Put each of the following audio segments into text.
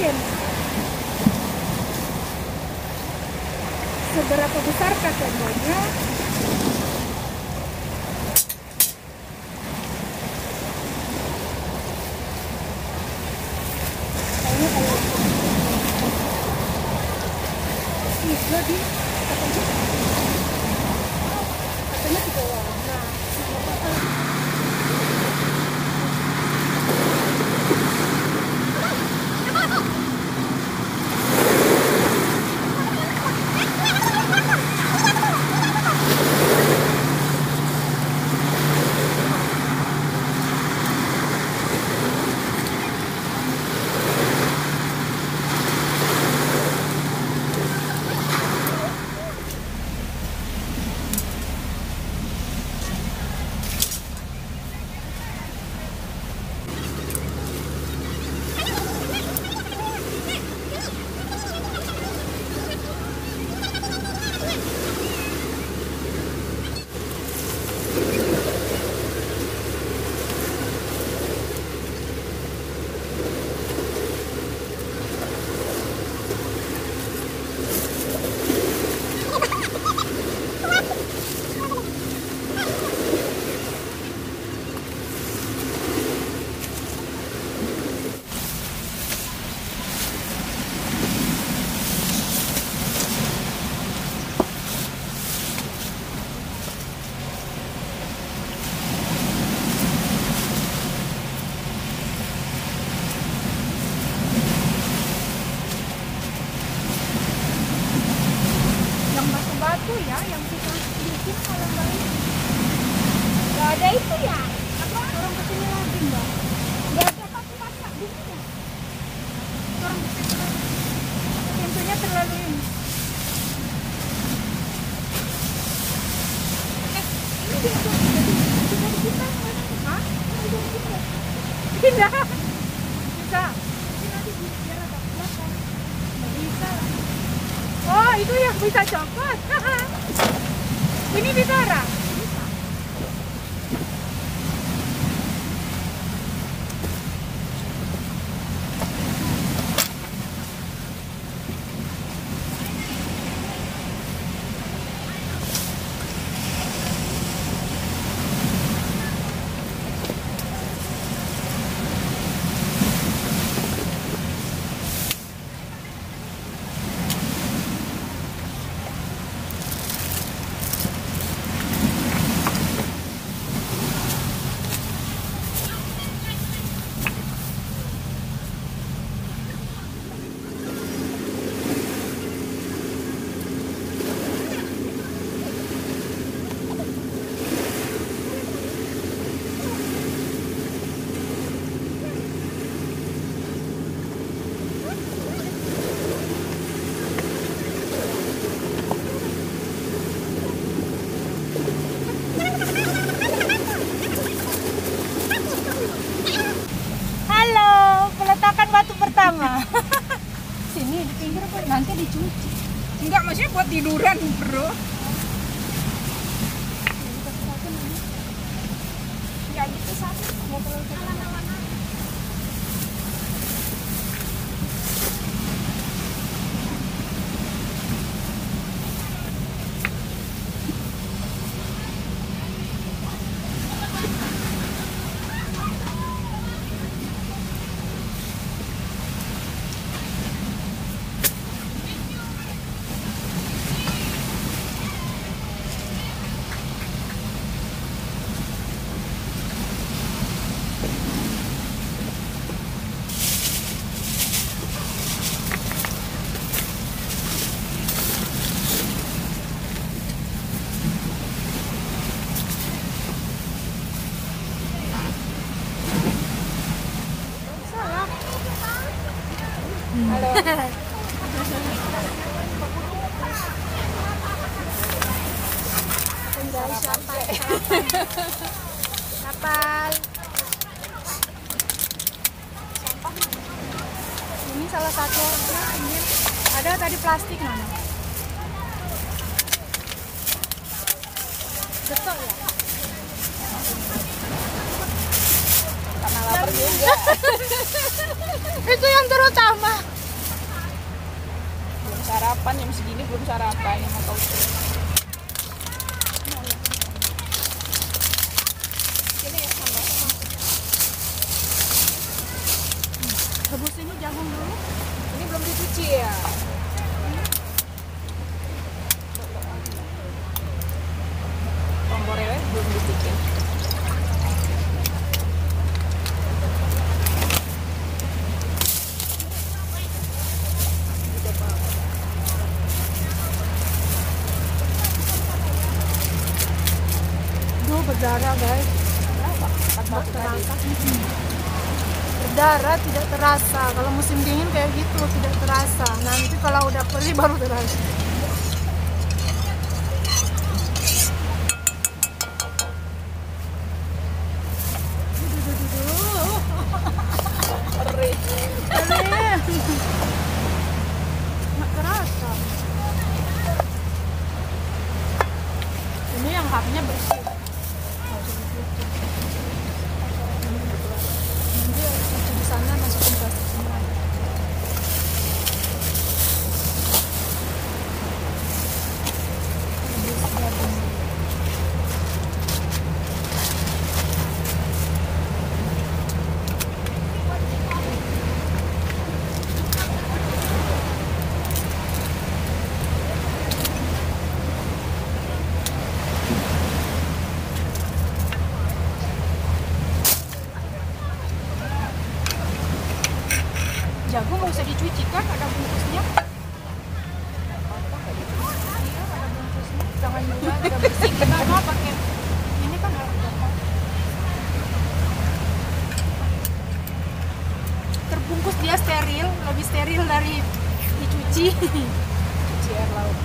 keren seberapa besar tendanya Tidak. Bisa. Bisa. Oh, itu yang bisa copot. Ini bisa, Ra? Pertama. Sini di pinggir nanti dicuci. enggak maksudnya buat tiduran bro Enggak gitu satu, enggak terlalu kecil. Salah. Halo. Guys, sampai. Kapal. Ini salah satu ini ada tadi plastik mana? Betul ya? Itu yang terutama. Sarapan jam segini belum sarapan yang mau tahu Sini ya sambal. Rebus ini jagung dulu. Ini belum dicuci ya? Kompornya belum dicuci. Duh, berdarah guys. Berdarah tidak terasa. Kalau musim dingin kayak gitu tidak terasa. Nanti kalau udah perih baru terasa. Ini yang haknya bersih. Nanti harus cuci di sana masukin plastik semua. Habis gabung. Jagung nggak usah dicuci kan? Ada bungkusnya. Iya, ada bungkusnya. Jangan juga ada bersih. Pakai ini kan? Terbungkus dia steril, lebih steril dari dicuci. Cuci air laut.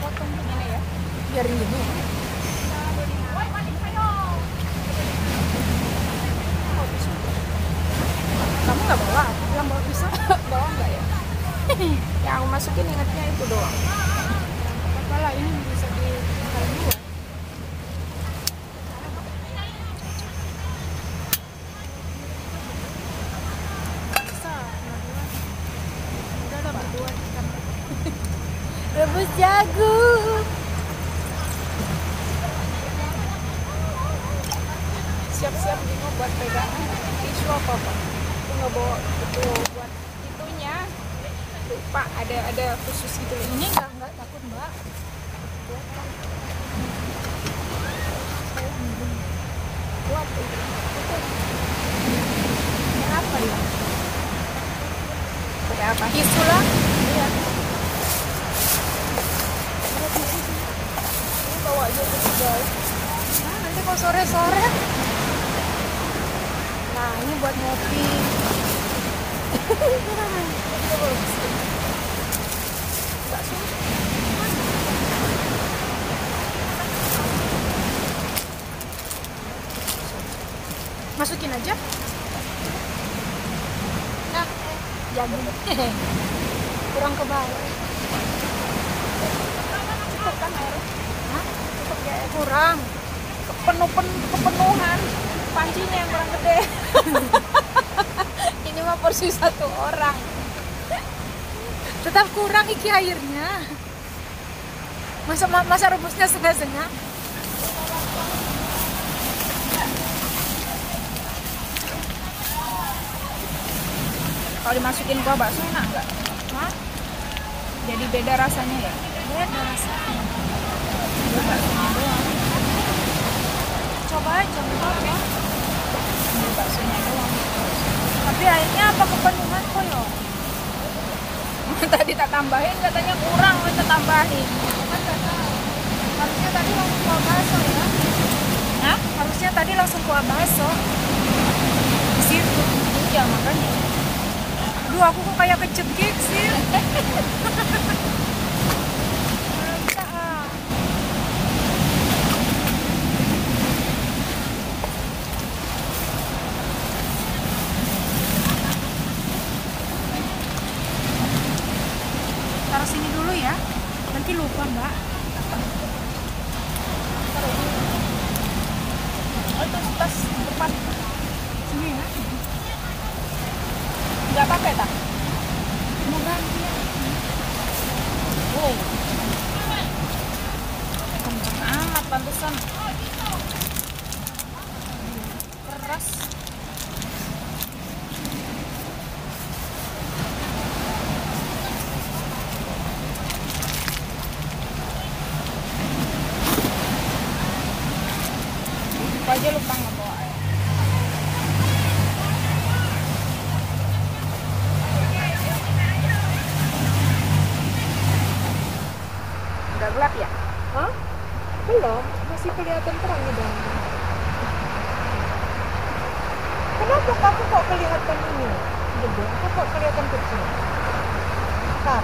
potong Ini. Kamu nggak bawa? Bilang bawa pisau. Bawa enggak ya? Yang masukin ingatnya itu doang. Apa lah ini bisa di tinggal dua. Ditambah. Rebus jagung. Siap-siap Dino buat pegangan. Tisu apa apa? Aku nggak bawa itu buat itunya. Lupa ada ada khusus gitu. Ini nggak nggak takut mbak. Apa? Iya. Ini bawa nanti kalau sore-sore. Nah, ini buat ngopi. Masukin aja. Nah, jagung. Kurang ke bawah. Cukup kan air? Cukup ya. Kurang. Kepenuh kepenuhan. Pancinya yang kurang gede. Ini mah porsi satu orang. Tetap kurang iki airnya. Masa masa rebusnya setengah-setengah. Kalau dimasukin kuah bakso enak nggak? Hah? Jadi beda rasanya ya? Beda rasanya. Doang. Coba aja apa. Ini baksonya doang. Tapi airnya apa kepenuhan kok ya? Tadi tak tambahin katanya kurang, kita tambahin. Kan. Harusnya tadi langsung kuah bakso ya. Hah? Harusnya tadi langsung kuah bakso. Di situ. Iya makanya. Aduh, aku kok kayak kecekik sih. Ah. Taruh sini dulu ya. Nanti lupa, Mbak. Oh itu tas depan. Sini ya nggak pakai tak? Wow, ya? oh amat pantesan. Terang di dalam. Kenapa kamu kok kelihatan ini? Gede, aku kok kelihatan kecil? Kak,